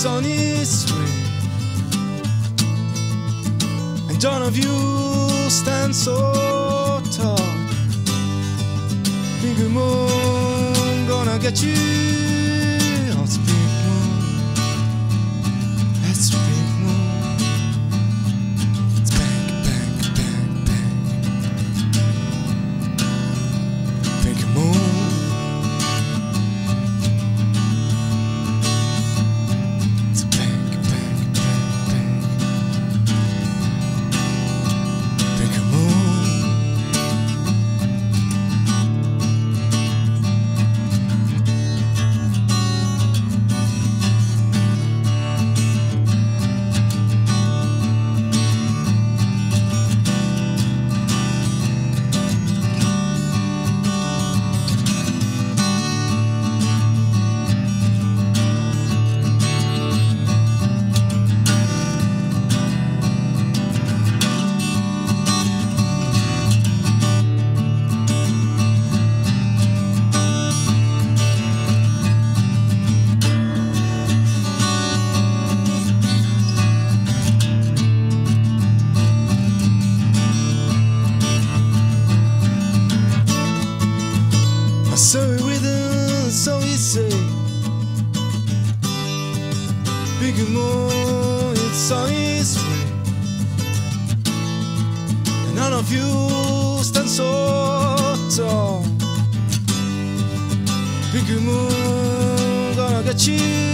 is on its way. And none of you stand so tall. The moon gonna get you. sorry rhythm, so you say. Bigger more, it's always free. And none of you stand so tall. Bigger moon, gonna get you.